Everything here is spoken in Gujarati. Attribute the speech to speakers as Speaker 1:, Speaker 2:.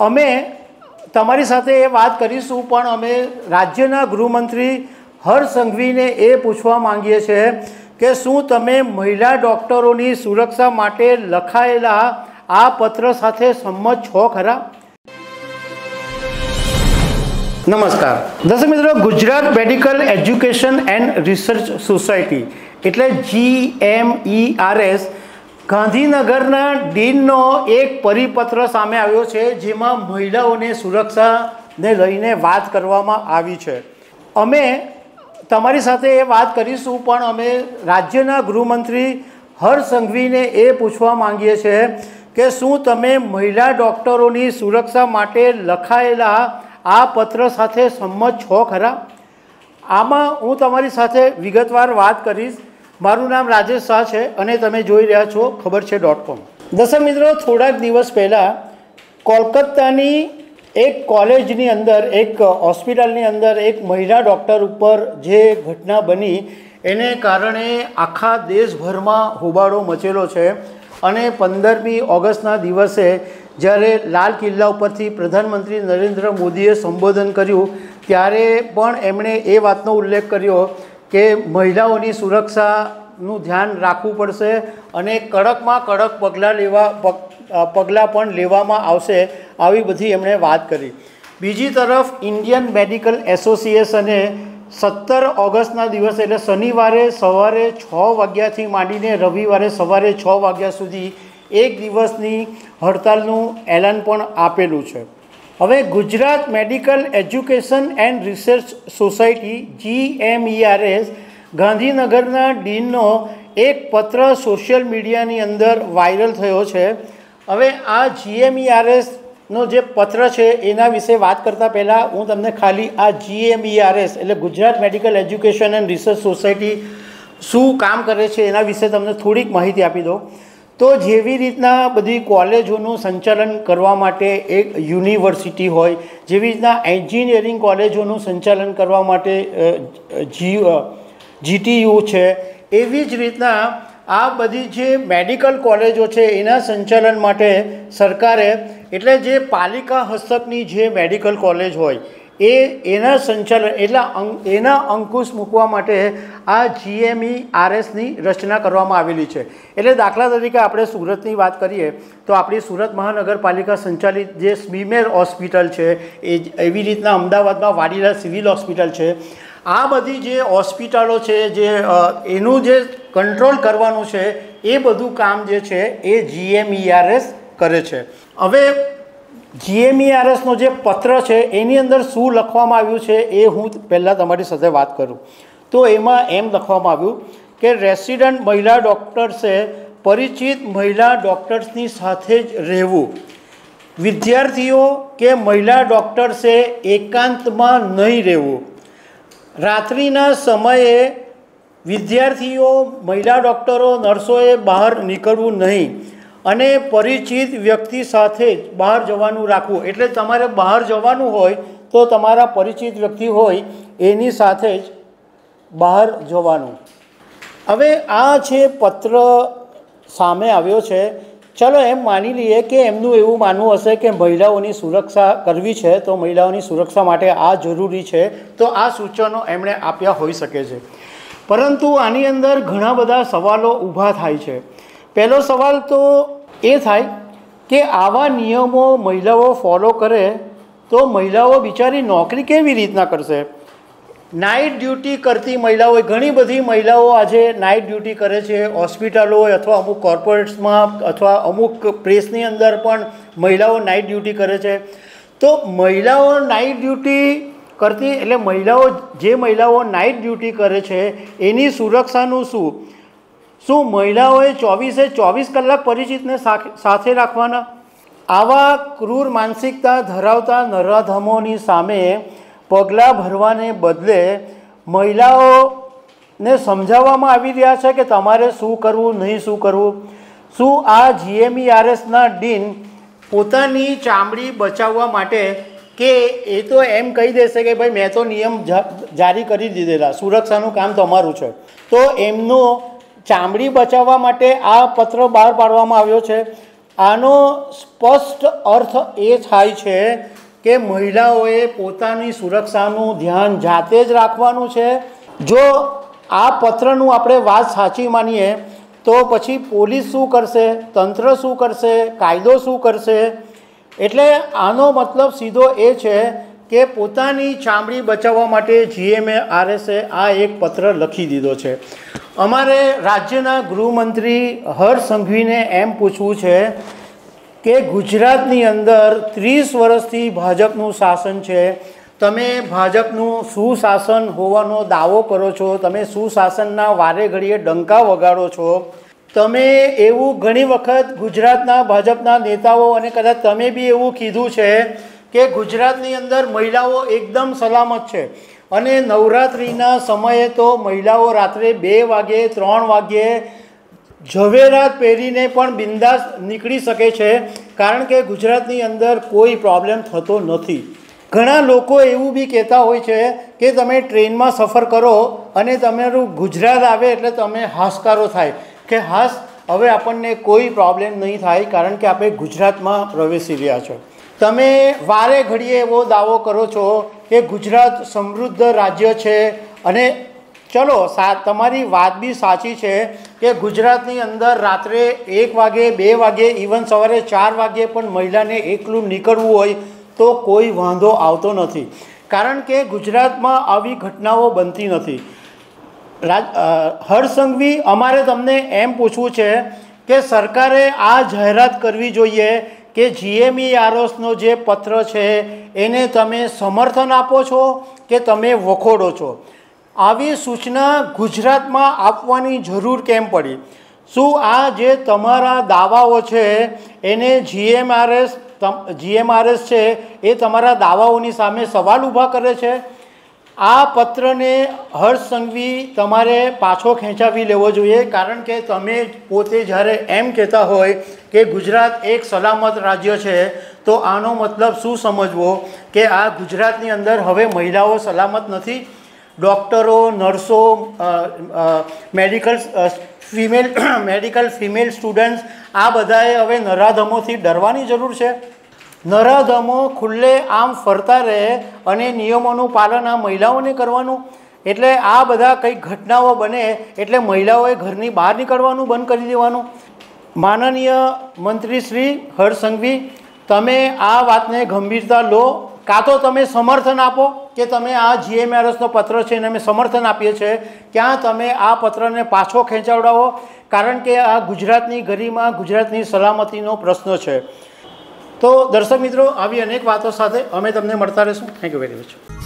Speaker 1: અમે તમારી સાથે એ વાત કરીશું પણ અમે રાજ્યના ગૃહમંત્રી હર્ષ સંઘવીને એ પૂછવા માંગીએ છીએ કે શું તમે મહિલા ડૉક્ટરોની સુરક્ષા માટે લખાયેલા આ પત્ર સાથે સંમત છો ખરા? નમસ્કાર. દર્શક મિત્રો Gujarat medical education and research society એટલે જી એમ ઈ આર એસ ગાંધીનગરના ડીનનો એક પરિપત્ર સામે આવ્યો છે, જેમાં મહિલાઓને સુરક્ષાને લઈને વાત કરવામાં આવી છે. અમે તમારી સાથે એ વાત કરીશું, પણ અમે રાજ્યના ગૃહમંત્રી હર્ષ સંઘવીને એ પૂછવા માંગીએ છીએ કે શું તમે મહિલા ડૉક્ટરોની સુરક્ષા માટે લખાયેલા આ પત્ર સાથે સંમત છો ખરા? આમાં હું તમારી સાથે વિગતવાર વાત કરીશ. મારું નામ રાજેશ શાહ છે અને તમે જોઈ રહ્યા છો ખબર છે ડોટ કોમ દર્શક મિત્રો, થોડાક દિવસ પહેલાં કોલકાતાની એક કોલેજની અંદર, એક હોસ્પિટલની અંદર એક મહિલા ડૉક્ટર ઉપર જે ઘટના બની, એને કારણે આખા દેશભરમાં હોબાળો મચેલો છે અને પંદરમી ઓગસ્ટના દિવસે જ્યારે લાલ કિલ્લા ઉપરથી પ્રધાનમંત્રી નરેન્દ્ર મોદીએ સંબોધન કર્યું, ત્યારે પણ એમણે એ વાતનો ઉલ્લેખ કર્યો કે મહિલાઓની સુરક્ષાનું ધ્યાન રાખવું પડશે અને કડકમાં કડક પગલાં લેવા પગલાં પણ લેવામાં આવશે આવી બધી એમણે વાત કરી. બીજી તરફ ઇન્ડિયન મેડિકલ એસોસિએશને સત્તર ઓગસ્ટના દિવસે, એટલે શનિવારે સવારે છ વાગ્યાથી માંડીને રવિવારે સવારે છ વાગ્યા સુધી એક દિવસની હડતાલનું એલાન પણ આપેલું છે. હવે Gujarat medical education and research society G M S ગાંધીનગરના ડીનનો એક પત્ર સોશિયલ મીડિયાની અંદર વાયરલ થયો છે. હવે આ જીએમઈઆરએસનો જે પત્ર છે, એના વિશે વાત કરતાં પહેલાં હું તમને ખાલી આ જીએમઈઆરએસ એટલે Gujarat medical education and research society શું કામ કરે છે, એના વિશે તમને થોડીક માહિતી આપી દઉં. તો જેવી રીતના બધી કોલેજોનું સંચાલન કરવા માટે એક યુનિવર્સિટી હોય, જેવી રીતના એન્જિનિયરિંગ કોલેજોનું સંચાલન કરવા માટે જી જીટીયુ છે, એવી જ રીતના આ બધી જે મેડિકલ કોલેજો છે, એના સંચાલન માટે સરકારે, એટલે જે પાલિકા હસ્તકની જે મેડિકલ કોલેજ હોય એ એના સંચાલન એટલા એના અંકુશ મૂકવા માટે આ જીએમઈ આરએસની રચના કરવામાં આવેલી છે. એટલે દાખલા તરીકે આપણે સુરતની વાત કરીએ, તો આપણી સુરત મહાનગરપાલિકા સંચાલિત જે સ્મીમેર હોસ્પિટલ છે, એ એવી રીતના અમદાવાદમાં વાડીલા સિવિલ હોસ્પિટલ છે. આ બધી જે હોસ્પિટલો છે, જે એનું જે કંટ્રોલ કરવાનું છે, એ બધું કામ જે છે, એ જીએમઈઆરએસ કરે છે. હવે જીએમઈઆરએસનો જે પત્ર છે, એની અંદર શું લખવામાં આવ્યું છે, એ હું પહેલાં તમારી સાથે વાત કરું. તો એમાં એમ લખવામાં આવ્યું કે રેસિડન્ટ મહિલા ડૉક્ટર્સે પરિચિત મહિલા ડૉક્ટર્સની સાથે જ રહેવું. વિદ્યાર્થીઓ કે મહિલા ડૉક્ટર્સે એકાંતમાં નહીં રહેવું. રાત્રિના સમયે વિદ્યાર્થીઓ, મહિલા ડૉક્ટરો, નર્સોએ બહાર નીકળવું નહીં. અને પરિચિત વ્યક્તિ સાથે જ બહાર જવાનું રાખવું. એટલે તમારે બહાર જવાનું હોય તો તમારા પરિચિત વ્યક્તિ હોય એની સાથે જ બહાર જવાનું. હવે આ છે પત્ર સામે આવ્યો છે, ચલો એમ માની લઈએ કે એમનું એવું માનવું હશે કે મહિલાઓની સુરક્ષા કરવી છે, તો મહિલાઓની સુરક્ષા માટે આ જરૂરી છે. તો આ સૂચનો એમણે આપ્યા હોઈ શકે છે. પરંતુ આની અંદર ઘણા બધા સવાલો ઊભા થાય છે. પહેલો સવાલ તો એ થાય કે આવા નિયમો મહિલાઓ ફોલો કરે તો મહિલાઓ બિચારી નોકરી કેવી રીતના કરશે? નાઇટ ડ્યુટી કરતી મહિલાઓ ઘણી બધી મહિલાઓ આજે નાઇટ ડ્યુટી કરે છે હોસ્પિટલો અથવા અમુક કોર્પોરેટ્સમાં અથવા અમુક પ્રેસની અંદર પણ મહિલાઓ નાઇટ ડ્યુટી કરે છે. તો મહિલાઓ નાઇટ ડ્યુટી કરતી, એટલે મહિલાઓ, જે મહિલાઓ નાઇટ ડ્યુટી કરે છે, એની સુરક્ષાનું શું? શું મહિલાઓએ ચોવીસે ચોવીસ કલાક પરિચિતને સાથે રાખવાના? આવા ક્રૂર માનસિકતા ધરાવતા નરાધમોની સામે પગલાં ભરવાને બદલે મહિલાઓને સમજાવવામાં આવી રહ્યા છે કે તમારે શું કરવું, નહીં શું કરવું? શું આ જીએમઈઆરએસના ડીન પોતાની ચામડી બચાવવા માટે કે એ તો એમ કહી દેશે કે ભાઈ મેં તો નિયમ જારી કરી દીધેલા, સુરક્ષાનું કામ તમારું છે. તો એમનું ચામડી બચાવવા માટે આ પત્ર બહાર પાડવામાં આવ્યો છે. આનો સ્પષ્ટ અર્થ એ થાય છે કે મહિલાઓએ પોતાની સુરક્ષાનું ધ્યાન જાતે જ રાખવાનું છે. જો આ પત્રનું આપણે વાત સાચી માનીએ, તો પછી પોલીસ શું કરશે, તંત્ર શું કરશે, કાયદો શું કરશે? એટલે આનો મતલબ સીધો એ છે કે પોતાની ચામડી બચાવવા માટે જીએમએ આરએસએ આ એક પત્ર લખી દીધો છે. અમારે રાજ્યના ગૃહમંત્રી હર્ષ સંઘવીને એમ પૂછવું છે કે ગુજરાતની અંદર ત્રીસ વર્ષથી ભાજપનું શાસન છે. તમે ભાજપનું સુશાસન હોવાનો દાવો કરો છો, તમે સુશાસનના વારે ઘડીએ ડંકા વગાડો છો. તમે એવું ઘણી વખત ગુજરાતના ભાજપના નેતાઓ અને કદાચ તમે બી એવું કીધું છે કે ગુજરાતની અંદર મહિલાઓ એકદમ સલામત છે. અને નવરાત્રિના સમયે તો મહિલાઓ રાત્રે બે વાગે, ત્રણ વાગ્યે ઝવેરાત પહેરીને પણ બિંદાસ નીકળી શકે છે, કારણ કે ગુજરાતની અંદર કોઈ પ્રોબ્લેમ થતો નથી. ઘણા લોકો એવું બી કહેતા હોય છે કે તમે ટ્રેનમાં સફર કરો અને તમારું ગુજરાત આવે એટલે તમે હાશકારો થાય. કે હાશ, હવે આપણને કોઈ પ્રોબ્લેમ નહીં થાય, કારણ કે આપણે ગુજરાતમાં પ્રવેશી રહ્યા છો. તમે વારે ઘડીએ એવો દાવો કરો છો કે ગુજરાત સમૃદ્ધ રાજ્ય છે અને ચલો, સા, તમારી વાત બી સાચી છે કે ગુજરાતની અંદર રાત્રે એક વાગે, બે વાગે ઇવન સવારે ચાર વાગે પણ મહિલાને એકલું નીકળવું હોય તો કોઈ વાંધો આવતો નથી. કારણ કે ગુજરાતમાં આવી ઘટનાઓ બનતી નથી. રાજ હરસંઘવી, અમારે તમને એમ પૂછવું છે કે સરકારે આ જાહેરાત કરવી જોઈએ કે જીએમઈ આરઓસનો જે પત્ર છે, એને તમે સમર્થન આપો છો કે તમે વખોડો છો? આવી સૂચના ગુજરાતમાં આપવાની જરૂર કેમ પડી? શું આ જે તમારા દાવાઓ છે, એને જીએમઆરએસ જીએમઆરએસ છે, એ તમારા દાવાઓની સામે સવાલ ઊભા કરે છે? આ પત્રને હર્ષ તમારે પાછો ખેંચાવી લેવો જોઈએ, કારણ કે તમે પોતે જ્યારે એમ કહેતા હોય કે ગુજરાત એક સલામત રાજ્ય છે, તો આનો મતલબ શું સમજવો? કે આ ગુજરાતની અંદર હવે મહિલાઓ સલામત નથી? ડૉક્ટરો, નર્સો medical female medical female students, આ બધાએ હવે નરાધમોથી ડરવાની જરૂર છે. નરાધમો ખુલ્લે આમ ફરતા રહે અને નિયમોનું પાલન આ મહિલાઓને કરવાનું. એટલે આ બધા કંઈક ઘટનાઓ બને એટલે મહિલાઓએ ઘરની બહાર નીકળવાનું બંધ કરી દેવાનું. માનનીય મંત્રી શ્રી હરસંઘવી, તમે આ વાતને ગંભીરતા લો. કાં તો તમે સમર્થન આપો કે તમે આ જીએમઆરએસનો પત્ર છે એને અમે સમર્થન આપીએ છીએ. ક્યાં તમે આ પત્રને પાછો ખેંચાવડાવો? કારણ કે આ ગુજરાતની ગરિમા, ગુજરાતની સલામતીનો પ્રશ્ન છે. તો દર્શક મિત્રો, આવી અનેક વાતો સાથે અમે તમને મળતા રહીશું. Thank you very much